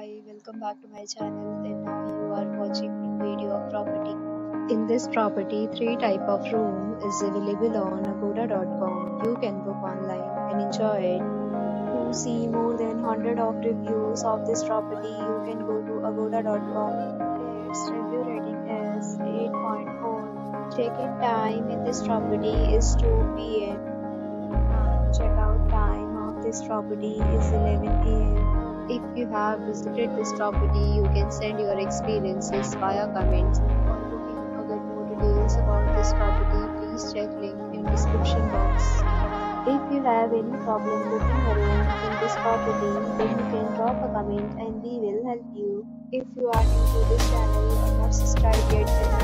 Hi, welcome back to my channel and now you are watching a video of property. In this property, three type of room is available on agoda.com. You can book online and enjoy it. To see more than 100 of reviews of this property, you can go to agoda.com. Its review rating is 8.4. Check-in time in this property is 2 p.m. check-out time of this property is 11 a.m. If you have visited this property, you can send your experiences via comments. For booking or get more details about this property, please check link in description box. If you have any problem booking a room in this property, then you can drop a comment and we will help you. If you are new to this channel or not subscribed yet,